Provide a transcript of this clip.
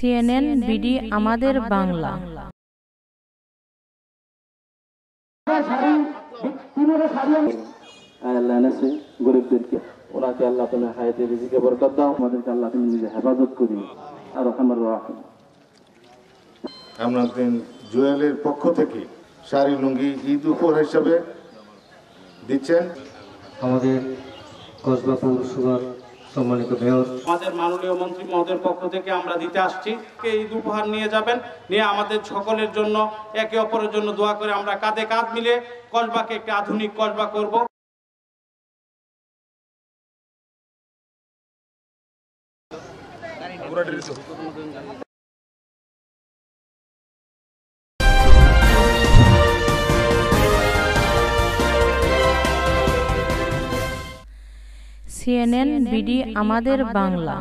CNN BD আমাদের বাংলা। আল্লাহ এনেছে গরিবদেরকে ওনাকে আল্লাহ তুমি হায়াতে রিজিকে বরকত দাও। আমাদেরকে আল্লাহ তুমি নিজে হেফাজত করি আর আমার রাহিম আমাদের জুয়েলের পক্ষ থেকে শাড়ি লুঙ্গি ঈদ উপহার হিসাবে দিচ্ছেন। আমাদের কসবা পৌরসভার সম্মানিত মেয়র। আমাদের মাননীয় মন্ত্রী মহোদয়ের পক্ষ থেকে আমরা দিতে আসছি। এই উপহার নিয়ে যাবেন? নিয়ে আমাদের সকলের জন্য, একে অপরের জন্য দোয়া করে আমরা কাঁধে কাঁধ মিলে কসবাকে একটি আধুনিক কসবা করব। সিএনএন বিডি আমাদের বাংলা।